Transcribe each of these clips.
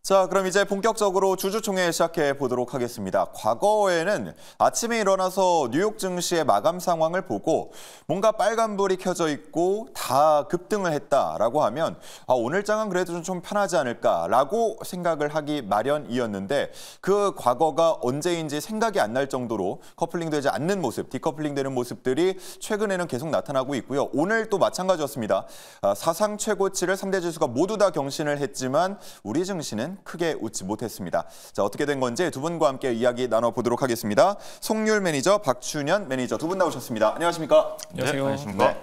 자, 그럼 이제 본격적으로 주주총회 시작해 보도록 하겠습니다. 과거에는 아침에 일어나서 뉴욕 증시의 마감 상황을 보고 뭔가 빨간불이 켜져 있고 다 급등을 했다라고 하면 아, 오늘 장은 그래도 좀 편하지 않을까라고 생각을 하기 마련이었는데 그 과거가 언제인지 생각이 안 날 정도로 커플링 되지 않는 모습, 디커플링 되는 모습들이 최근에는 계속 나타나고 있고요. 오늘 또 마찬가지였습니다. 아, 사상 최고치를 3대 지수가 모두 다 경신을 했지만 우리 증시는 크게 웃지 못했습니다. 자, 어떻게 된 건지 두 분과 함께 이야기 나눠보도록 하겠습니다. 송률 매니저, 박춘현 매니저 두 분 나오셨습니다. 안녕하십니까? 안녕하세요. 네.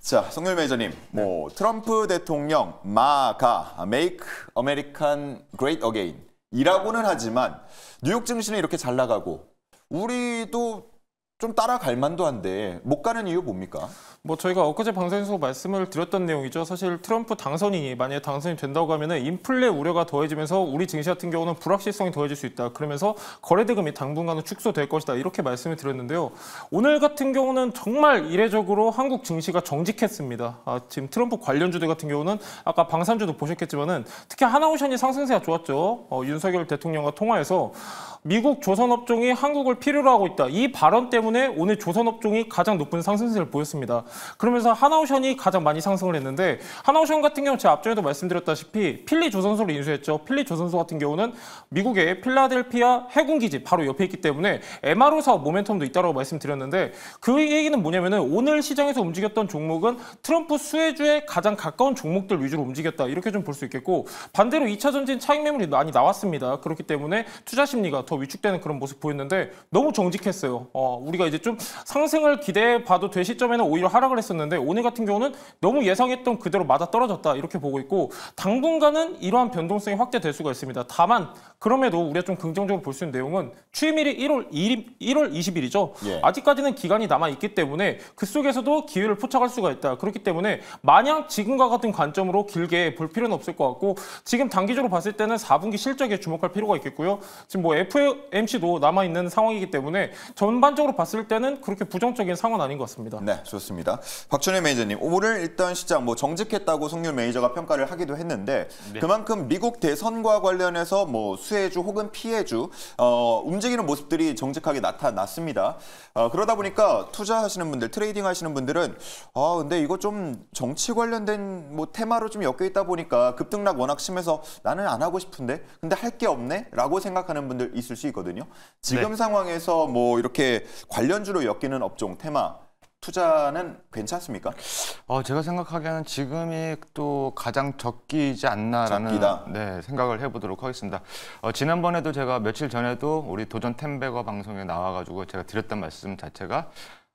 자, 송률 매니저님, 뭐 트럼프 대통령 MAGA Make America Great Again 이라고는 하지만 뉴욕 증시는 이렇게 잘 나가고 우리도 좀 따라갈 만도 한데 못 가는 이유 뭡니까? 뭐 저희가 엊그제 방송에서 말씀을 드렸던 내용이죠. 사실 트럼프 당선인이 만약에 당선이 된다고 하면 은 인플레 우려가 더해지면서 우리 증시 같은 경우는 불확실성이 더해질 수 있다. 그러면서 거래대금이 당분간은 축소될 것이다. 이렇게 말씀을 드렸는데요. 오늘 같은 경우는 정말 이례적으로 한국 증시가 정직했습니다. 아, 지금 트럼프 관련주들 같은 경우는 아까 방산주도 보셨겠지만 은 특히 하나오션이 상승세가 좋았죠. 어, 윤석열 대통령과 통화해서 미국 조선업종이 한국을 필요로 하고 있다. 이 발언 때문에 오늘 조선업종이 가장 높은 상승세를 보였습니다. 그러면서 하나오션이 가장 많이 상승을 했는데 하나오션 같은 경우 제가 앞전에도 말씀드렸다시피 필리 조선소를 인수했죠. 필리 조선소 같은 경우는 미국의 필라델피아 해군기지 바로 옆에 있기 때문에 MRO 사업 모멘텀도 있다고 말씀드렸는데 그 얘기는 뭐냐면은 오늘 시장에서 움직였던 종목은 트럼프 수혜주에 가장 가까운 종목들 위주로 움직였다. 이렇게 좀 볼 수 있겠고 반대로 2차 전진 차익 매물이 많이 나왔습니다. 그렇기 때문에 투자 심리가 더 위축되는 그런 모습 보였는데 너무 정직했어요. 어, 우리가 이제 좀 상승을 기대해 봐도 될 시점에는 오히려 하 락을 했었는데 오늘 같은 경우는 너무 예상했던 그대로 맞아 떨어졌다 이렇게 보고 있고 당분간은 이러한 변동성이 확대될 수가 있습니다. 다만 그럼에도 우리가 좀 긍정적으로 볼 수 있는 내용은 취임일이 1월 2일, 1월 20일이죠. 예. 아직까지는 기간이 남아 있기 때문에 그 속에서도 기회를 포착할 수가 있다. 그렇기 때문에 마냥 지금과 같은 관점으로 길게 볼 필요는 없을 것 같고 지금 단기적으로 봤을 때는 4분기 실적에 주목할 필요가 있겠고요. 지금 뭐 FOMC도 남아 있는 상황이기 때문에 전반적으로 봤을 때는 그렇게 부정적인 상황은 아닌 것 같습니다. 네, 좋습니다. 박준혜 매니저님, 오늘 일단 시장 뭐 정직했다고 송윤 매니저가 평가를 하기도 했는데 그만큼 미국 대선과 관련해서 뭐 수혜주 혹은 피해주 어, 움직이는 모습들이 정직하게 나타났습니다. 어, 그러다 보니까 투자하시는 분들, 트레이딩 하시는 분들은 아 근데 이거 좀 정치 관련된 뭐 테마로 좀 엮여 있다 보니까 급등락 워낙 심해서 나는 안 하고 싶은데 근데 할 게 없네라고 생각하는 분들 있을 수 있거든요. 지금 네. 상황에서 뭐 이렇게 관련주로 엮이는 업종 테마 투자는 괜찮습니까? 어, 제가 생각하기에는 지금이 또 가장 적기이지 않나라는 적기다. 네, 생각을 해보도록 하겠습니다. 어, 지난번에도 제가 며칠 전에도 우리 도전 템베거 방송에 나와가지고 제가 드렸던 말씀 자체가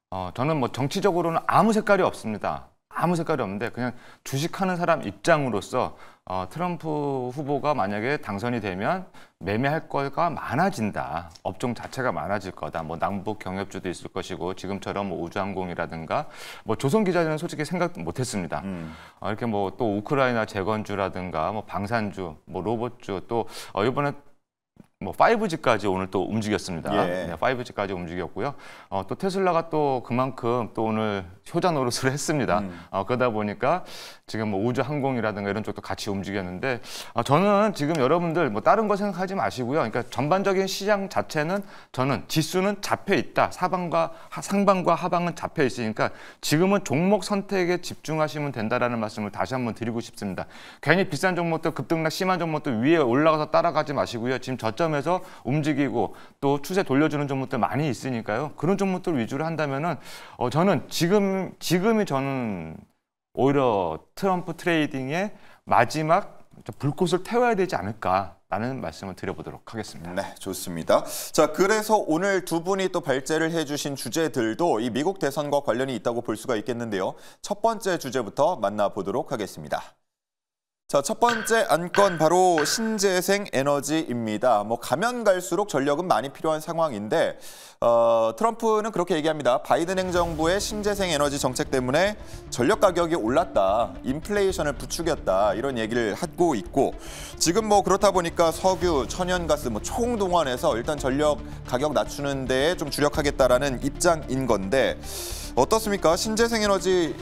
어, 저는 뭐 정치적으로는 아무 색깔이 없습니다. 아무 색깔이 없는데 그냥 주식하는 사람 입장으로서 어, 트럼프 후보가 만약에 당선이 되면 매매할 거가 많아진다. 업종 자체가 많아질 거다. 뭐 남북 경협주도 있을 것이고 지금처럼 뭐 우주항공이라든가 뭐 조선 기자들은 솔직히 생각 못했습니다. 어, 이렇게 뭐 또 우크라이나 재건주라든가 뭐 방산주, 뭐 로봇주 또 어, 이번에 뭐 5G까지 오늘 또 움직였습니다. 예. 네, 5G까지 움직였고요. 어, 또 테슬라가 또 그만큼 또 오늘 효자 노릇을 했습니다. 어, 그러다 보니까 지금 뭐 우주 항공이라든가 이런 쪽도 같이 움직였는데 어, 저는 지금 여러분들 뭐 다른 거 생각하지 마시고요. 그러니까 전반적인 시장 자체는 저는 지수는 잡혀 있다. 사방과 하- 상방과 하방은 잡혀 있으니까 지금은 종목 선택에 집중하시면 된다라는 말씀을 다시 한번 드리고 싶습니다. 괜히 비싼 종목도 급등락 심한 종목도 위에 올라가서 따라가지 마시고요. 지금 저점 에서 움직이고 또 추세 돌려주는 종목들 많이 있으니까요. 그런 종목들 위주로 한다면은 어, 저는 지금 지금이 저는 오히려 트럼프 트레이딩의 마지막 불꽃을 태워야 되지 않을까 라는 말씀을 드려보도록 하겠습니다. 네, 좋습니다. 자, 그래서 오늘 두 분이 또 발제를 해주신 주제들도 이 미국 대선과 관련이 있다고 볼 수가 있겠는데요. 첫 번째 주제부터 만나보도록 하겠습니다. 자, 첫 번째 안건 바로 신재생 에너지입니다. 뭐 가면 갈수록 전력은 많이 필요한 상황인데 어, 트럼프는 그렇게 얘기합니다. 바이든 행정부의 신재생 에너지 정책 때문에 전력 가격이 올랐다. 인플레이션을 부추겼다. 이런 얘기를 하고 있고 지금 뭐 그렇다 보니까 석유, 천연가스 뭐 총동원해서 일단 전력 가격 낮추는 데에 좀 주력하겠다라는 입장인 건데 어떻습니까? 신재생 에너지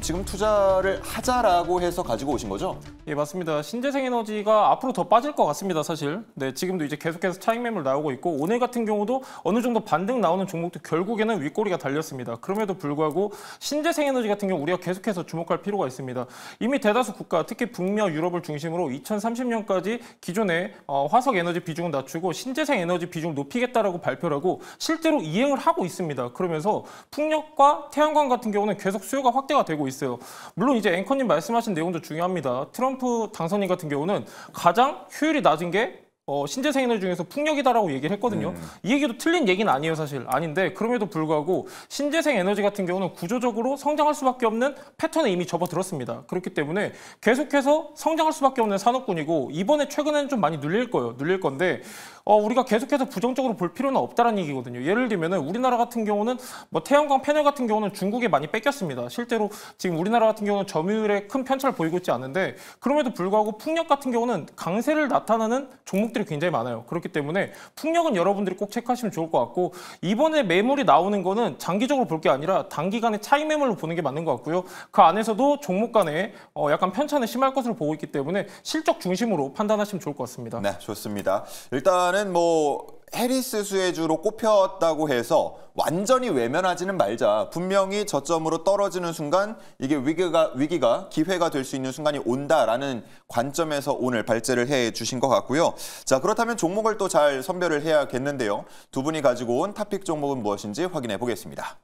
지금 투자를 하자라고 해서 가지고 오신 거죠? 예, 맞습니다. 신재생 에너지가 앞으로 더 빠질 것 같습니다, 사실. 네, 지금도 이제 계속해서 차익 매물 나오고 있고 오늘 같은 경우도 어느 정도 반등 나오는 종목도 결국에는 윗꼬리가 달렸습니다. 그럼에도 불구하고 신재생 에너지 같은 경우 우리가 계속해서 주목할 필요가 있습니다. 이미 대다수 국가, 특히 북미, 유럽을 중심으로 2030년까지 기존의 어, 화석 에너지 비중을 낮추고 신재생 에너지 비중을 높이겠다라고 발표를 하고 실제로 이행을 하고 있습니다. 그러면서 풍력과 태양광 같은 경우는 계속 수요가 확대가 되고 있어요. 물론 이제 앵커님 말씀하신 내용도 중요합니다. 트럼 프 당선인 같은 경우는 가장 효율이 낮은 게 어, 신재생 에너지 중에서 풍력이다라고 얘기를 했거든요. 이 얘기도 틀린 얘기는 아니에요, 사실. 아닌데 그럼에도 불구하고 신재생 에너지 같은 경우는 구조적으로 성장할 수밖에 없는 패턴에 이미 접어들었습니다. 그렇기 때문에 계속해서 성장할 수밖에 없는 산업군이고 이번에 최근에는 좀 많이 눌릴 거예요. 눌릴 건데 어, 우리가 계속해서 부정적으로 볼 필요는 없다라는 얘기거든요. 예를 들면은 우리나라 같은 경우는 뭐 태양광 패널 같은 경우는 중국에 많이 뺏겼습니다. 실제로 지금 우리나라 같은 경우는 점유율에 큰 편차를 보이고 있지 않은데 그럼에도 불구하고 풍력 같은 경우는 강세를 나타나는 종목들이 굉장히 많아요. 그렇기 때문에 풍력은 여러분들이 꼭 체크하시면 좋을 것 같고 이번에 매물이 나오는 거는 장기적으로 볼 게 아니라 단기간의 차익 매물로 보는 게 맞는 것 같고요. 그 안에서도 종목 간에 어, 약간 편차는 심할 것으로 보고 있기 때문에 실적 중심으로 판단하시면 좋을 것 같습니다. 네, 좋습니다. 일단은 뭐 해리스 수혜주로 꼽혔다고 해서 완전히 외면하지는 말자. 분명히 저점으로 떨어지는 순간 이게 위기가 위기가 기회가 될 수 있는 순간이 온다라는 관점에서 오늘 발제를 해 주신 것 같고요. 자, 그렇다면 종목을 또 잘 선별을 해야겠는데요. 두 분이 가지고 온 top pick 종목은 무엇인지 확인해 보겠습니다.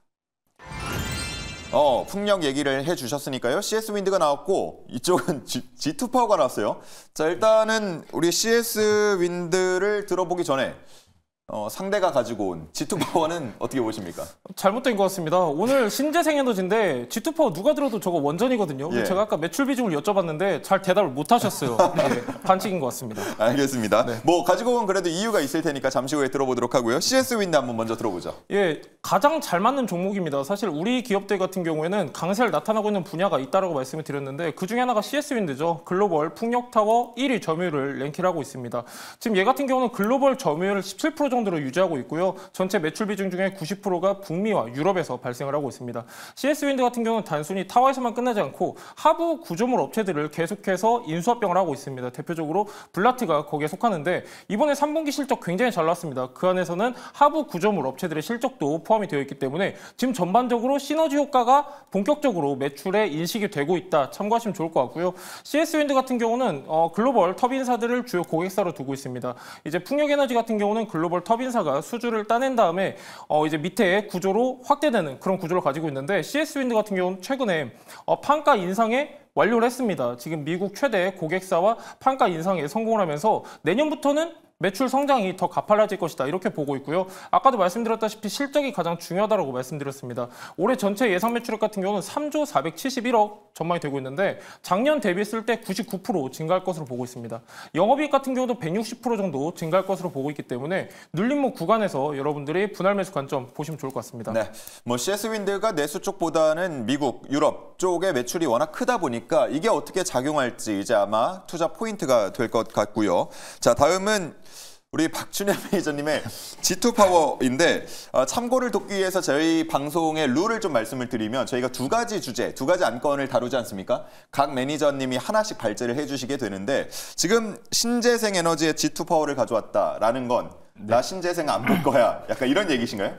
어, 풍력 얘기를 해 주셨으니까요. CS 윈드가 나왔고 이쪽은 G, G2 파워가 나왔어요. 자, 일단은 우리 CS 윈드를 들어보기 전에 어, 상대가 가지고 온 G2 파워는 어떻게 보십니까? 잘못된 것 같습니다. 오늘 신재생 에너지인데 G2 파워 누가 들어도 저거 원전이거든요. 예. 제가 아까 매출 비중을 여쭤봤는데 잘 대답을 못 하셨어요. 예, 반칙인 것 같습니다. 알겠습니다. 뭐 가지고 온 그래도 이유가 있을 테니까 잠시 후에 들어보도록 하고요. CS 윈드 한번 먼저 들어보죠. 예, 가장 잘 맞는 종목입니다. 사실 우리 기업들 같은 경우에는 강세를 나타나고 있는 분야가 있다라고 말씀을 드렸는데 그 중에 하나가 CS 윈드죠. 글로벌 풍력 타워 1위 점유율을 랭킹을 하고 있습니다. 지금 얘 같은 경우는 글로벌 점유율을 17% 정도 로 유지하고 있고요. 전체 매출 비중 중에 90%가 북미와 유럽에서 발생을 하고 있습니다. CS 윈드 같은 경우는 단순히 타워에서만 끝나지 않고 하부 구조물 업체들을 계속해서 인수합병을 하고 있습니다. 대표적으로 블라트가 거기에 속하는데 이번에 3분기 실적 굉장히 잘 나왔습니다. 그 안에서는 하부 구조물 업체들의 실적도 포함이 되어 있기 때문에 지금 전반적으로 시너지 효과가 본격적으로 매출에 인식이 되고 있다. 참고하시면 좋을 것 같고요. CS 윈드 같은 경우는 어, 글로벌 터빈사들을 주요 고객사로 두고 있습니다. 이제 풍력에너지 같은 경우는 글로벌 터빈사가 수주를 따낸 다음에 어, 이제 밑에 구조로 확대되는 그런 구조를 가지고 있는데 CS 윈드 같은 경우는 최근에 어, 판가 인상에 완료를 했습니다. 지금 미국 최대 고객사와 판가 인상에 성공을 하면서 내년부터는 매출 성장이 더 가팔라질 것이다 이렇게 보고 있고요. 아까도 말씀드렸다시피 실적이 가장 중요하다고 말씀드렸습니다. 올해 전체 예상 매출액 같은 경우는 3조 471억 전망이 되고 있는데 작년 대비했을 때 99% 증가할 것으로 보고 있습니다. 영업이익 같은 경우도 160% 정도 증가할 것으로 보고 있기 때문에 눌림목 구간에서 여러분들이 분할 매수 관점 보시면 좋을 것 같습니다. 네, 뭐 CS 윈드가 내수 쪽보다는 미국, 유럽 쪽의 매출이 워낙 크다 보니까 이게 어떻게 작용할지 이제 아마 투자 포인트가 될 것 같고요. 자, 다음은 우리 박준현 매니저님의 G2 파워인데 어, 참고를 돕기 위해서 저희 방송의 룰을 좀 말씀을 드리면 저희가 두 가지 주제, 두 가지 안건을 다루지 않습니까? 각 매니저님이 하나씩 발제를 해주시게 되는데 지금 신재생 에너지에 G2 파워를 가져왔다라는 건 나 신재생 안 볼 거야. 약간 이런 얘기신가요?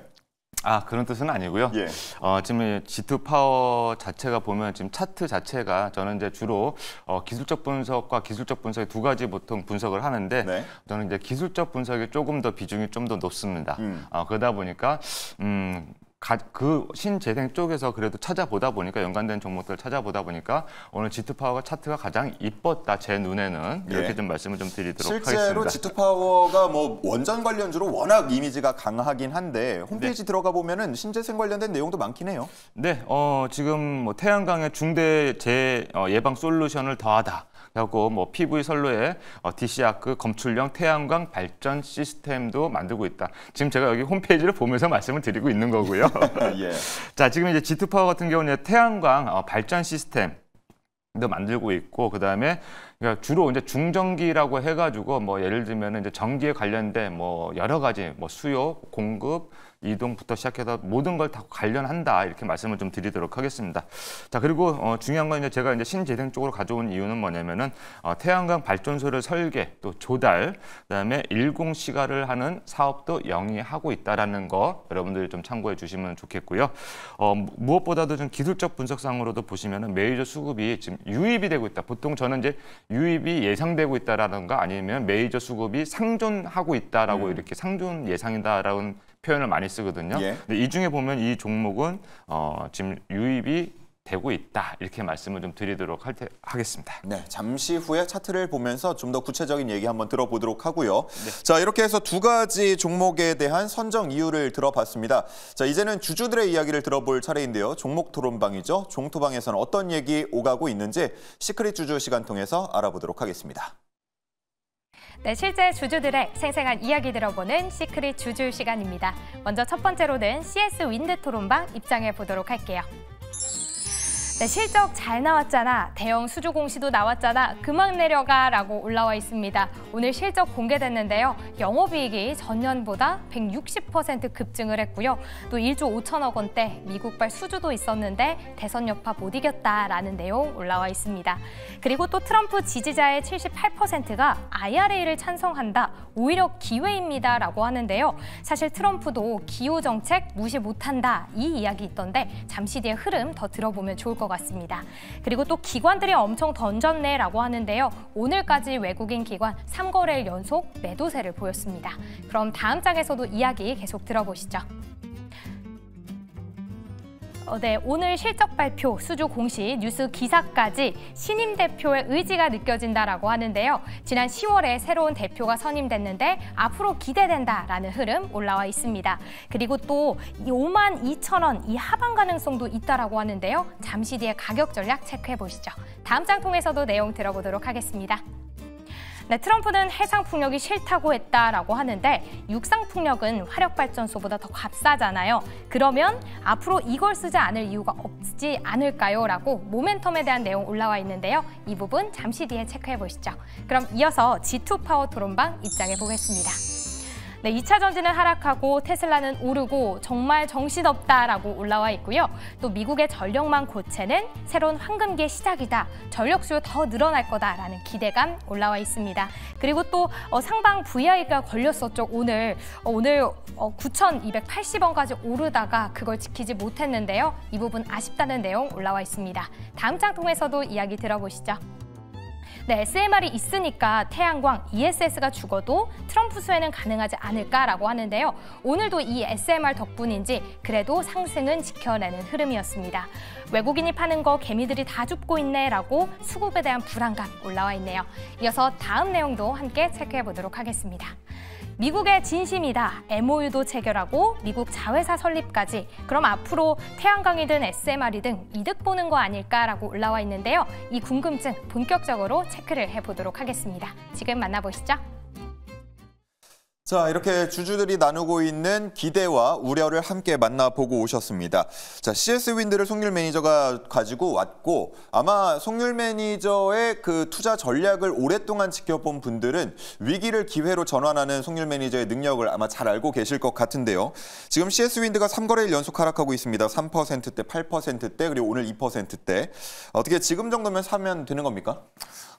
아 그런 뜻은 아니고요. 예. 어, 지금 이 G2 파워 자체가 보면 지금 차트 자체가 저는 이제 주로 어, 기술적 분석과 기술적 분석의 두 가지 보통 분석을 하는데 네. 저는 이제 기술적 분석이 조금 더 비중이 좀 더 높습니다. 음. 어, 그러다 보니까 음. 가, 그 신재생 쪽에서 그래도 찾아보다 보니까 연관된 종목들을 찾아보다 보니까 오늘 G2 파워가 차트가 가장 이뻤다 제 눈에는 이렇게 예. 좀 말씀을 좀 드리도록 실제로 하겠습니다. G2 파워가 뭐 원전 관련주로 워낙 이미지가 강하긴 한데 네. 홈페이지 들어가 보면은 신재생 관련된 내용도 많긴 해요. 네, 어, 지금 뭐 태양광의 중대 재 어, 예방 솔루션을 더하다. 그리고 뭐 PV 선로에 어, DC 아크 검출형 태양광 발전 시스템도 만들고 있다. 지금 제가 여기 홈페이지를 보면서 말씀을 드리고 있는 거고요. 예. 자, 지금 이제 G2 파워 같은 경우는 태양광 어, 발전 시스템 도 만들고 있고 그다음에 그러니까 주로 이제 중전기라고 해가지고 뭐 예를 들면 이제 전기에 관련된 뭐 여러 가지 뭐 수요, 공급, 이동부터 시작해서 모든 걸 다 관련한다 이렇게 말씀을 좀 드리도록 하겠습니다. 자 그리고 어, 중요한 건 이제 제가 이제 신재생 쪽으로 가져온 이유는 뭐냐면은 어, 태양광 발전소를 설계 또 조달 그다음에 일공 시가를 하는 사업도 영위하고 있다라는 거 여러분들이 좀 참고해 주시면 좋겠고요. 어, 무엇보다도 좀 기술적 분석상으로도 보시면은 메이저 수급이 지금 유입이 되고 있다. 보통 저는 이제 유입이 예상되고 있다라든가 아니면 메이저 수급이 상존하고 있다라고 음. 이렇게 상존 예상이다라는 표현을 많이 쓰거든요. 예. 근데 이 중에 보면 이 종목은 어, 지금 유입이 되고 있다 이렇게 말씀을 좀 드리도록 할 테, 하겠습니다. 네, 잠시 후에 차트를 보면서 좀 더 구체적인 얘기 한번 들어보도록 하고요. 자, 이렇게 해서 두 가지 종목에 대한 선정 이유를 들어봤습니다. 자, 이제는 주주들의 이야기를 들어볼 차례인데요. 종목 토론방이죠. 종토방에서는 어떤 얘기 오가고 있는지 secret 주주 시간 통해서 알아보도록 하겠습니다. 네, 실제 주주들의 생생한 이야기 들어보는 secret 주주 시간입니다. 먼저 첫 번째로는 CS 윈드 토론방 입장해 보도록 할게요. 네, 실적 잘 나왔잖아. 대형 수주 공시도 나왔잖아. 그만 내려가 라고 올라와 있습니다. 오늘 실적 공개됐는데요. 영업이익이 전년보다 160% 급증을 했고요. 또 1조 5천억 원대 미국발 수주도 있었는데 대선 여파 못 이겼다라는 내용 올라와 있습니다. 그리고 또 트럼프 지지자의 78%가 IRA를 찬성한다. 오히려 기회입니다 라고 하는데요. 사실 트럼프도 기후 정책 무시 못한다. 이 이야기 있던데 잠시 뒤에 흐름 더 들어보면 좋을 것 같습니다. 그리고 또 기관들이 엄청 던졌네라고 하는데요. 오늘까지 외국인 기관 3거래일 연속 매도세를 보였습니다. 그럼 다음 장에서도 이야기 계속 들어보시죠. 어, 네, 오늘 실적 발표, 수주 공시, 뉴스 기사까지 신임 대표의 의지가 느껴진다라고 하는데요. 지난 10월에 새로운 대표가 선임됐는데 앞으로 기대된다라는 흐름 올라와 있습니다. 그리고 또 5만 2천 원 이 하방 가능성도 있다라고 하는데요. 잠시 뒤에 가격 전략 체크해 보시죠. 다음 장 통해서도 내용 들어보도록 하겠습니다. 네, 트럼프는 해상 풍력이 싫다고 했다라고 하는데 육상 풍력은 화력 발전소보다 더 값싸잖아요. 그러면 앞으로 이걸 쓰지 않을 이유가 없지 않을까요?라고 모멘텀에 대한 내용 올라와 있는데요. 이 부분 잠시 뒤에 체크해 보시죠. 그럼 이어서 G2 파워 토론방 입장해 보겠습니다. 네, 2차 전지는 하락하고 테슬라는 오르고 정말 정신없다라고 올라와 있고요. 또 미국의 전력망 고체는 새로운 황금기의 시작이다. 전력 수요 더 늘어날 거다라는 기대감 올라와 있습니다. 그리고 또 어, 상방 VI가 걸렸었죠. 오늘 어, 오늘 어, 9,280원까지 오르다가 그걸 지키지 못했는데요. 이 부분 아쉽다는 내용 올라와 있습니다. 다음 장 통해서도 이야기 들어보시죠. 네, SMR이 있으니까 태양광, ESS가 죽어도 트럼프 수혜는 가능하지 않을까라고 하는데요. 오늘도 이 SMR 덕분인지 그래도 상승은 지켜내는 흐름이었습니다. 외국인이 파는 거 개미들이 다 줍고 있네라고 수급에 대한 불안감 올라와 있네요. 이어서 다음 내용도 함께 체크해 보도록 하겠습니다. 미국에 진심이다. MOU도 체결하고 미국 자회사 설립까지. 그럼 앞으로 태양광이든 SMR이든 이득 보는 거 아닐까라고 올라와 있는데요. 이 궁금증 본격적으로 체크를 해보도록 하겠습니다. 지금 만나보시죠. 자, 이렇게 주주들이 나누고 있는 기대와 우려를 함께 만나보고 오셨습니다. 자, CS 윈드를 송률 매니저가 가지고 왔고 아마 송률 매니저의 그 투자 전략을 오랫동안 지켜본 분들은 위기를 기회로 전환하는 송률 매니저의 능력을 아마 잘 알고 계실 것 같은데요. 지금 CS 윈드가 3거래일 연속 하락하고 있습니다. 3%대, 8%대, 그리고 오늘 2%대. 어떻게 지금 정도면 사면 되는 겁니까?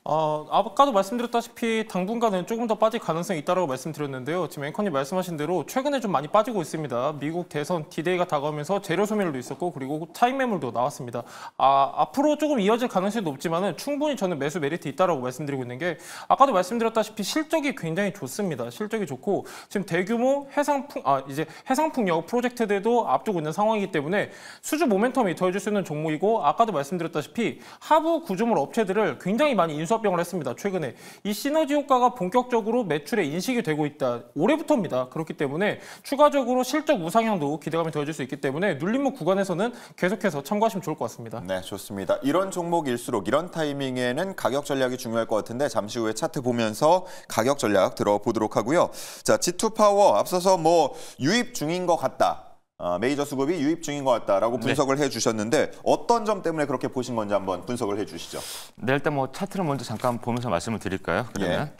어, 아까도 말씀드렸다시피 당분간은 조금 더 빠질 가능성이 있다고 말씀드렸는데요. 지금 앵커님 말씀하신 대로 최근에 좀 많이 빠지고 있습니다. 미국 대선 디데이가 다가오면서 재료 소멸도 있었고 그리고 차익 매물도 나왔습니다. 아, 앞으로 조금 이어질 가능성이 높지만은 충분히 저는 매수 메리트 있다라고 말씀드리고 있는 게 아까도 말씀드렸다시피 실적이 굉장히 좋습니다. 실적이 좋고 지금 대규모 해상풍 아 이제 해상풍력 프로젝트들도 앞두고 있는 상황이기 때문에 수주 모멘텀이 더해줄 수 있는 종목이고 아까도 말씀드렸다시피 하부 구조물 업체들을 굉장히 많이 인수 합병을 했습니다. 최근에 이 시너지 효과가 본격적으로 매출에 인식이 되고 있다. 올해부터입니다. 그렇기 때문에 추가적으로 실적 우상향도 기대감이 더해질 수 있기 때문에 눌림목 구간에서는 계속해서 참고하시면 좋을 것 같습니다. 네, 좋습니다. 이런 종목일수록 이런 타이밍에는 가격 전략이 중요할 것 같은데 잠시 후에 차트 보면서 가격 전략 들어보도록 하고요. 자, G2 파워 앞서서 뭐 유입 중인 것 같다. 어, 메이저 수급이 유입 중인 것 같다라고 네. 분석을 해주셨는데 어떤 점 때문에 그렇게 보신 건지 한번 분석을 해주시죠. 네, 일단 뭐 차트를 먼저 잠깐 보면서 말씀을 드릴까요? 그러면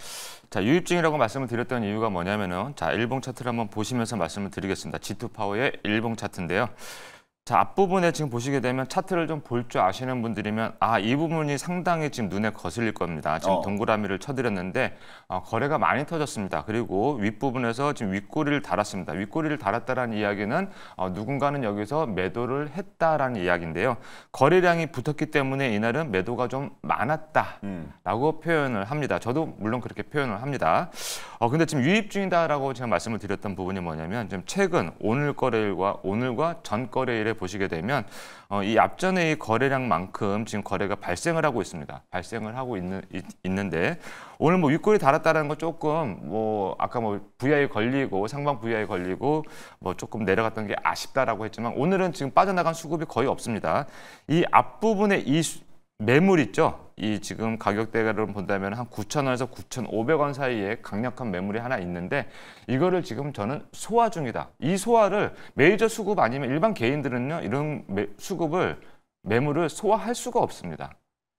자 유입 중이라고 말씀을 드렸던 이유가 뭐냐면은 자 일봉 차트를 한번 보시면서 말씀을 드리겠습니다. G2 파워의 일봉 차트인데요. 자 앞부분에 지금 보시게 되면 차트를 좀 볼 줄 아시는 분들이면 아 이 부분이 상당히 지금 눈에 거슬릴 겁니다. 지금 어. 동그라미를 쳐드렸는데 어, 거래가 많이 터졌습니다. 그리고 윗부분에서 지금 윗꼬리를 달았습니다. 윗꼬리를 달았다라는 이야기는 어, 누군가는 여기서 매도를 했다라는 이야기인데요. 거래량이 붙었기 때문에 이날은 매도가 좀 많았다. 음. 라고 표현을 합니다. 저도 물론 그렇게 표현을 합니다. 어, 근데 지금 유입 중이다라고 제가 말씀을 드렸던 부분이 뭐냐면 지금 최근 오늘 거래일과 오늘과 전 거래일에 보시게 되면 어, 이 앞전의 이 거래량만큼 지금 거래가 발생을 하고 있습니다. 발생을 하고 있는, 있, 있는데 오늘 뭐 윗골이 달았다는 거 조금 뭐 아까 뭐 VI 걸리고 상방 VI 걸리고 뭐 조금 내려갔던 게 아쉽다라고 했지만 오늘은 지금 빠져나간 수급이 거의 없습니다. 이 앞부분에 이 수- 매물 있죠. 이 지금 가격대를 본다면 한 9,000원에서 9,500원 사이에 강력한 매물이 하나 있는데 이거를 지금 저는 소화 중이다. 이 소화를 메이저 수급 아니면 일반 개인들은요 이런 매- 수급을 매물을 소화할 수가 없습니다.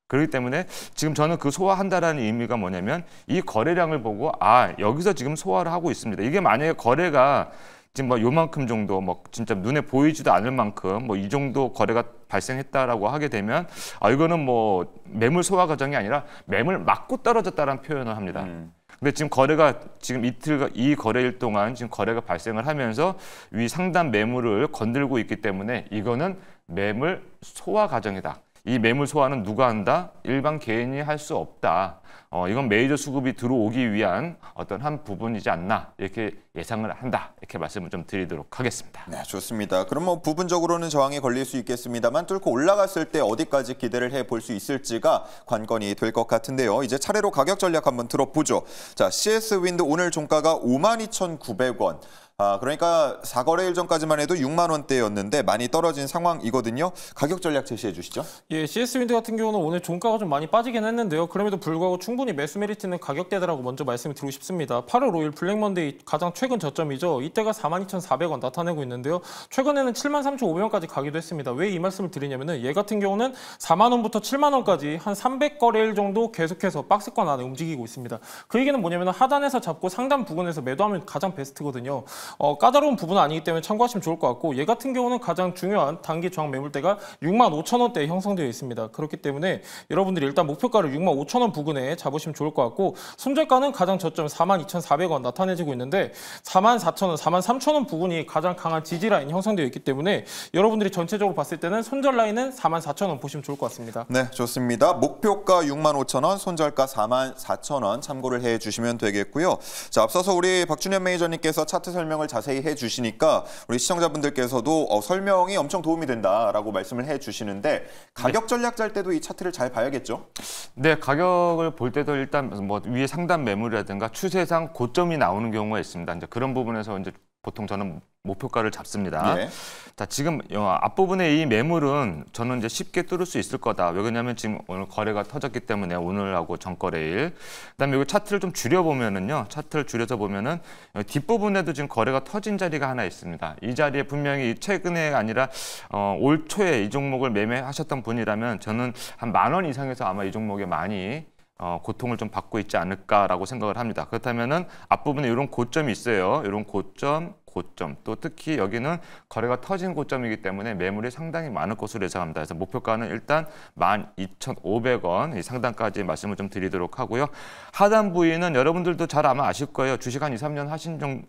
그렇기 때문에 지금 저는 그 소화한다라는 의미가 뭐냐면 이 거래량을 보고 아 여기서 지금 소화를 하고 있습니다. 이게 만약에 거래가 지금 뭐 요만큼 정도 뭐 진짜 눈에 보이지도 않을 만큼 뭐 이 정도 거래가 발생했다라고 하게 되면 아 이거는 뭐 매물 소화 과정이 아니라 매물 맞고 떨어졌다라는 표현을 합니다. 음. 근데 지금 거래가 지금 이틀 이 거래일 동안 지금 거래가 발생을 하면서 위 상단 매물을 건들고 있기 때문에 이거는 매물 소화 과정이다. 이 매물 소화는 누가 한다? 일반 개인이 할 수 없다. 어, 이건 메이저 수급이 들어오기 위한 어떤 한 부분이지 않나 이렇게 예상을 한다. 이렇게 말씀을 좀 드리도록 하겠습니다. 네, 좋습니다. 그럼 뭐 부분적으로는 저항이 걸릴 수 있겠습니다만 뚫고 올라갔을 때 어디까지 기대를 해 볼 수 있을지가 관건이 될 것 같은데요. 이제 차례로 가격 전략 한번 들어보죠. 자, CS 윈드 오늘 종가가 52,900원. 아, 그러니까 4거래일 전까지만 해도 6만 원대였는데 많이 떨어진 상황이거든요. 가격 전략 제시해 주시죠. 예, CS 윈드 같은 경우는 오늘 종가가 좀 많이 빠지긴 했는데요. 그럼에도 불구하고 충분히 매수 메리트 있는 가격대다라고 먼저 말씀을 드리고 싶습니다. 8월 5일 블랙 먼데이 가장 최근 저점이죠. 이때가 42,400원 나타내고 있는데요. 최근에는 73,500원까지 가기도 했습니다. 왜 이 말씀을 드리냐면은 얘 같은 경우는 4만 원부터 7만 원까지 한 300거래일 정도 계속해서 박스권 안에 움직이고 있습니다. 그 얘기는 뭐냐면 하단에서 잡고 상단 부근에서 매도하면 가장 베스트거든요. 어, 까다로운 부분은 아니기 때문에 참고하시면 좋을 것 같고 얘 같은 경우는 가장 중요한 단기 저항 매물대가 6만 5천 원대에 형성되어 있습니다. 그렇기 때문에 여러분들이 일단 목표가를 6만 5천 원 부근에 잡으시면 좋을 것 같고 손절가는 가장 저점 4만 2,400원 나타내지고 있는데 4만 4천 원, 4만 3천 원 부근이 가장 강한 지지 라인 형성되어 있기 때문에 여러분들이 전체적으로 봤을 때는 손절 라인은 4만 4천 원 보시면 좋을 것 같습니다. 네, 좋습니다. 목표가 6만 5천 원, 손절가 4만 4천 원 참고를 해 주시면 되겠고요. 자, 앞서서 우리 박준현 매니저님께서 차트 설명을 자세히 해 주시니까 우리 시청자분들께서도 어, 설명이 엄청 도움이 된다라고 말씀을 해 주시는데 가격 전략 짤 때도 이 차트를 잘 봐야겠죠? 네, 가격을 볼 때도 일단 뭐 위에 상단 매물이라든가 추세상 고점이 나오는 경우가 있습니다. 이제 그런 부분에서 이제 보통 저는 목표가를 잡습니다. 예. 자, 지금 어, 앞부분에 이 매물은 저는 이제 쉽게 뚫을 수 있을 거다. 왜냐하면 지금 오늘 거래가 터졌기 때문에 오늘하고 전거래일. 그다음에 여기 차트를 좀 줄여 보면은요. 차트를 줄여서 보면은 뒷부분에도 지금 거래가 터진 자리가 하나 있습니다. 이 자리에 분명히 최근에 아니라 어, 올 초에 이 종목을 매매하셨던 분이라면 저는 한 만 원 이상에서 아마 이 종목에 많이 어, 고통을 좀 받고 있지 않을까라고 생각을 합니다. 그렇다면은 앞부분에 이런 고점이 있어요. 이런 고점, 고점. 또 특히 여기는 거래가 터진 고점이기 때문에 매물이 상당히 많을 것으로 예상합니다. 그래서 목표가는 일단 12,500원 이 상단까지 말씀을 좀 드리도록 하고요. 하단 부위는 여러분들도 잘 아마 아실 거예요. 주식 한 2, 3년 하신 정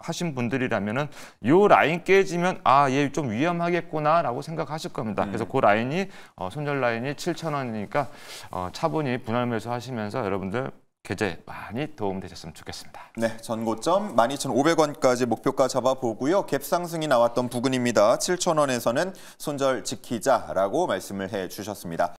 하신 분들이라면은 요 라인 깨지면 아 얘 좀 위험하겠구나라고 생각하실 겁니다. 그래서 그 라인이 어, 손절 라인이 7,000원이니까 어, 차분히 분할 매수 하시면서 여러분들 계좌에 많이 도움 되셨으면 좋겠습니다. 네, 전고점 12,500원까지 목표가 잡아보고요. 갭 상승이 나왔던 부근입니다. 7,000원에서는 손절 지키자라고 말씀을 해 주셨습니다.